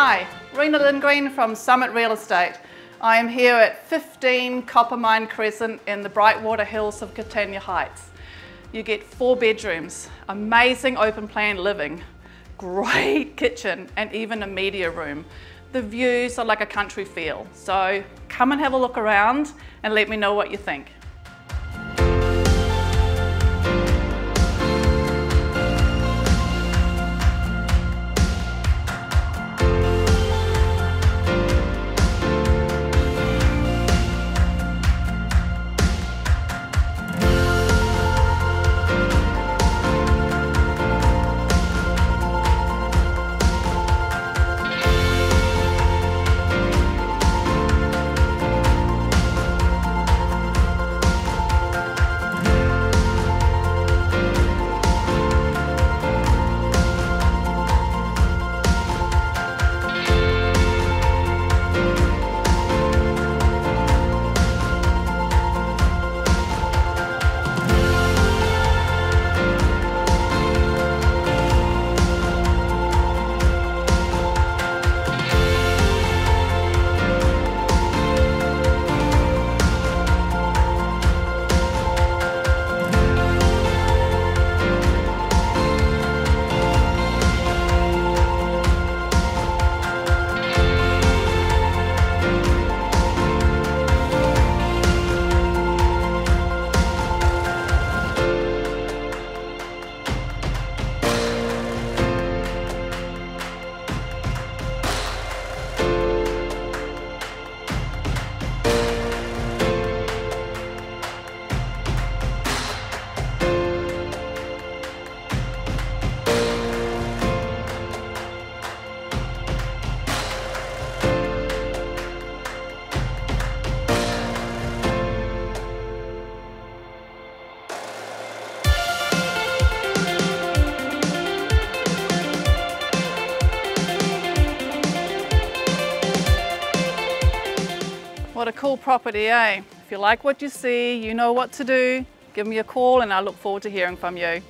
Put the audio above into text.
Hi, Rena Lindgreen from Summit Real Estate. I am here at 15 Coppermine Crescent in the Brightwater Hills of Catania Heights. You get four bedrooms, amazing open plan living, great kitchen, and even a media room. The views are like a country feel. So come and have a look around and let me know what you think. What a cool property, eh? If you like what you see, you know what to do, give me a call and I look forward to hearing from you.